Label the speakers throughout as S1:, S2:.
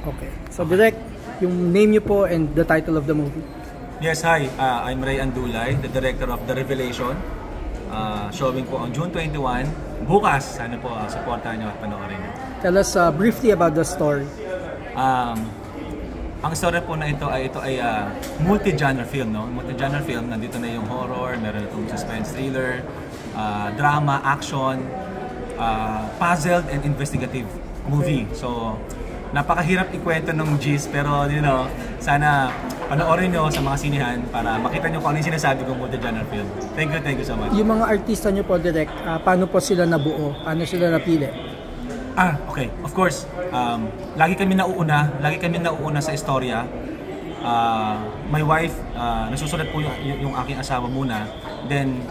S1: Okay. So, direct, yung name niyo po and the title of the movie.
S2: Yes, hi. Uh, I'm Ray Andulay, the director of The Revelation. Uh, showing po on June 21. Bukas, sana po uh, supportahan nyo at panoorin nyo.
S1: Tell us uh, briefly about the story.
S2: Um, ang story po na ito ay ito ay uh, multi-genre film, no? Multi-genre film. Nandito na yung horror, meron itong suspense thriller, uh, drama, action, uh, puzzled and investigative movie. So, napakahirap ikwento ng gist pero you know, sana panoorin nyo sa mga sinihan para makita nyo kung ano yung sinasabi kong multi-genre film. Thank you, thank you so much.
S1: Yung mga artista niyo po direct, uh, paano po sila nabuo? Paano sila napili?
S2: Ah, okay. Of course, um, lagi kami nauuna, lagi kami nauuna sa istorya. Uh, my wife, uh, nasusulat po yung, yung aking asawa muna. Then,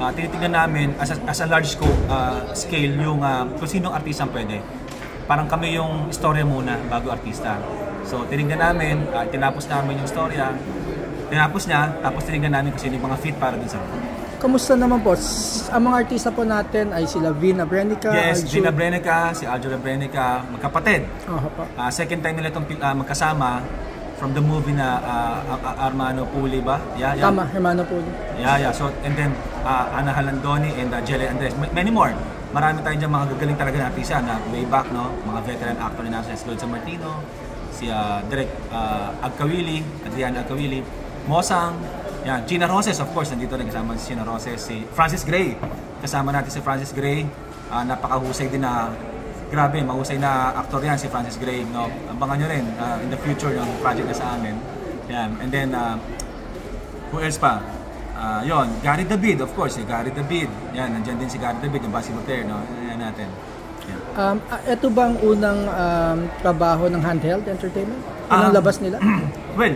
S2: uh, tinitingnan namin as a, as a large scope, uh, scale yung uh, kung sino artista ang pwede. Parang kami yung istorya muna bago artista. So, tinignan namin, uh, tinapos namin yung istorya. Tinapos niya, tapos tinignan namin sino yung mga fit para dun sa
S1: Kamusta naman po? Ang mga artista po natin ay sila Vina Brenica,
S2: Yes,
S1: Aljo-
S2: Gina Brenica, si Aljo Brenica, magkapatid.
S1: Oho po.
S2: Ah, second time nila itong uh, magkasama from the movie na uh, Armano Puli ba? Yeah, yeah.
S1: Tama, Hermano po.
S2: Yeah, yeah. So, and then uh, Ana Halandoni and uh, Jelly Andres. Many more. Marami tayong dyan mga gagaling talaga na artista na way back, no? Mga veteran actor na nasa si Lloyd San Martino, si uh, Direk uh, Agkawili, Adrian Agkawili, Mosang, yan, Gina Roses, of course, nandito rin kasama si Gina Roses, si Francis Gray. Kasama natin si Francis Gray. Uh, napakahusay din na Grabe, mahusay na aktor yan si Francis Gray. No? Abangan nyo rin uh, in the future yung project na sa amin. Yan. And then, uh, who else pa? Uh, yon Gary David, of course. Si Gary David. Yan, nandyan din si Gary David, yung basketball player. No? Yan natin. Yan.
S1: Um, ah, ito bang unang um, trabaho ng handheld entertainment? Unang
S2: Ah.
S1: labas nila?
S2: well,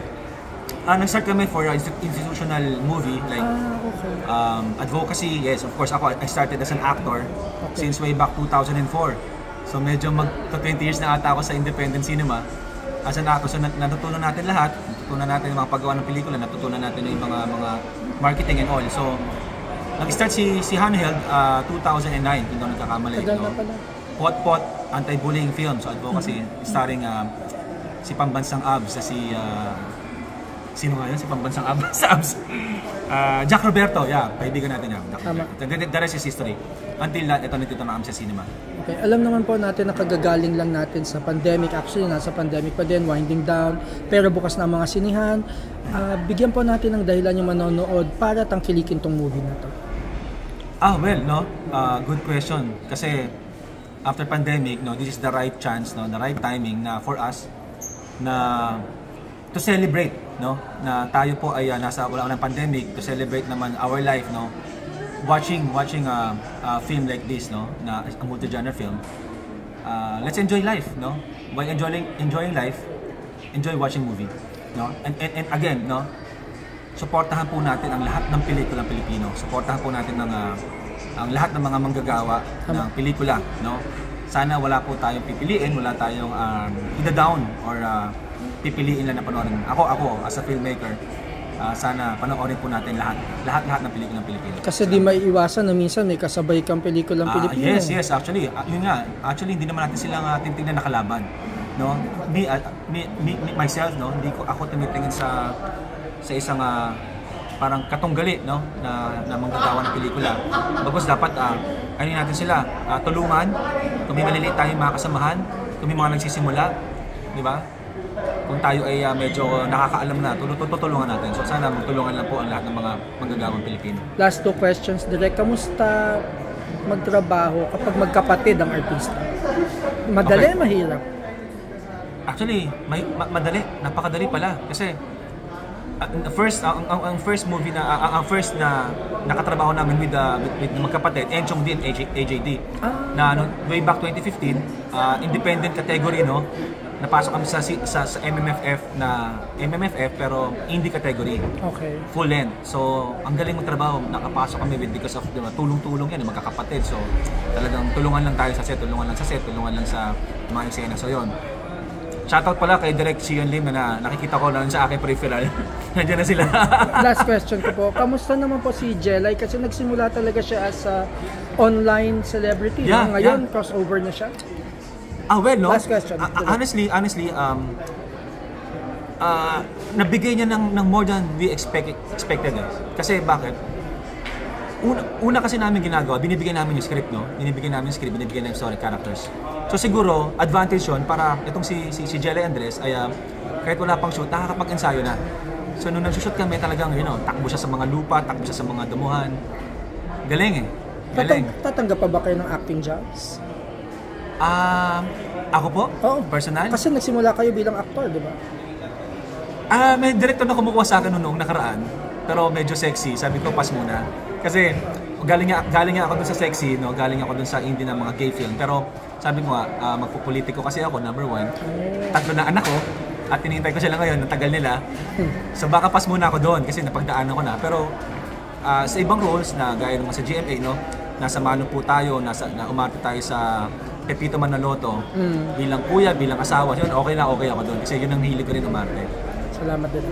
S2: uh, nag-start kami for institu- institutional movie. Like,
S1: ah, okay.
S2: um, advocacy, yes, of course. Ako, I started as an actor
S1: Okay.
S2: since way back 2004. So medyo mag 20 years na ata ako sa independent cinema as an actor. So natutunan natin lahat, natutunan natin yung mga paggawa ng pelikula, natutunan natin yung mga mga marketing and all. So nag-start si si Handheld uh, 2009 kung daw nagkakamali. No?
S1: pala.
S2: Pot Pot anti-bullying film so advocacy starring um, si pambansang abs na si uh, sino nga yun si pambansang abs abs uh, Jack Roberto yeah kaibigan natin yan Jack
S1: Tama.
S2: Roberto. The, the rest is history until that ito nito na kami sa cinema
S1: Okay. Alam naman po natin na kagagaling lang natin sa pandemic. Actually, nasa pandemic pa din, winding down. Pero bukas na ang mga sinihan. Ah, bigyan po natin ng dahilan yung manonood para tangkilikin tong movie na to.
S2: ah well no uh, good question kasi after pandemic no this is the right chance no the right timing na for us na to celebrate no na tayo po ay uh, nasa wala ng pandemic to celebrate naman our life no. Watching watching a, a film like this no na a multi-genre film. Uh, let's enjoy life no. While enjoying enjoying life enjoy watching movie no. And, and, and again no suportahan po natin ang lahat ng pelikulang Pilipino. Suportahan po natin ng ah, ang lahat ng mga manggagawa ng pelikula no. Sana wala po tayong pipiliin wala tayong um, ida-down or ah, pipiliin lang na panoorin ako ako as a filmmaker ah, sana panoorin po natin lahat lahat lahat ng pelikulang Pilipino
S1: Kasi di may iwasan na minsan may kasabay kang pelikulang
S2: Ah,
S1: Pilipino.
S2: yes, yes, actually, ah, yun nga. Actually, hindi naman natin silang uh, tinitingnan na kalaban. No? Me, ah, me, me, me- myself, no, hindi ko ako tumitingin sa sa isang ah, parang katunggali, no, na, na manggagawa ng pelikula. Bagos dapat uh, ano natin sila, ah, tulungan. Kung may maliliit tayong mga kasamahan, kung may mga nagsisimula, di ba? Kung tayo ay ah, medyo nakakaalam na, tul- tutulungan natin. So sana magtulungan lang po ang lahat ng mga manggagawang Pilipino.
S1: Last two questions, Direk. Kamusta magtrabaho kapag magkapatid ang artista? Madali,
S2: Okay.
S1: mahirap.
S2: Actually, may, ma- madali, napakadali pala kasi uh, first ang, ang, ang first movie na ang, ang first na nakatrabaho namin with the with, with magkapatid Enchong din AJ, AJD
S1: Ah.
S2: na ano, way back 2015 uh, independent category no napasok kami sa sa, sa MMFF na MMFF pero indie category
S1: Okay.
S2: full length. So, ang galing magtrabaho, nakapasok kami with because of di ba, tulong-tulong yan, magkakapatid. So, talagang tulungan lang tayo sa set, tulungan lang sa set, tulungan lang sa mga eksena. So, yun. Shoutout pala kay Direct Sion Lim na nakikita ko na sa aking peripheral. Nandiyan na sila.
S1: Last question ko po. Kamusta naman po si Jelay? Kasi nagsimula talaga siya as a online celebrity.
S2: Yeah,
S1: no? Ngayon,
S2: yeah.
S1: crossover na siya.
S2: Ah, well, no?
S1: Last question.
S2: Ah, honestly, honestly, um, ah, nabigay niya ng, ng more than we expect, expected. Eh. Kasi bakit? Una, una kasi namin ginagawa, binibigyan namin yung script, no? Binibigyan namin yung script, binibigyan namin yung story, characters. So siguro, advantage yun para itong si, si, si Jelly Andres ay ah, kahit wala pang shoot, nakakapag-ensayo na. So nung nag-shoot kami talagang, you know, takbo siya sa mga lupa, takbo siya sa mga damuhan. Galing eh. Galing.
S1: Tatang- tatanggap pa ba kayo ng acting jobs?
S2: Ah, ako po?
S1: Oo.
S2: Personal?
S1: Kasi nagsimula kayo bilang aktor, di ba?
S2: Ah, may director na kumukuha sa akin noong nakaraan. Pero medyo sexy. Sabi ko, pass muna. Kasi galing nga, galing nga ako dun sa sexy, no? Galing ako dun sa indie na mga gay film. Pero sabi ko nga, ah, magpupolitiko kasi ako, number one. Tatlo na anak ko. At tinihintay ko sila ngayon, natagal nila. So baka pass muna ako doon kasi napagdaanan ko na. Pero ah, sa ibang roles na gaya naman sa GMA, no? Nasa Mano po tayo, nasa, na umarte tayo sa Pepito Manaloto. Bilang kuya, bilang asawa, yun, okay na okay ako doon. Kasi yun ang hilig ko rin umarte.
S1: Salamat din.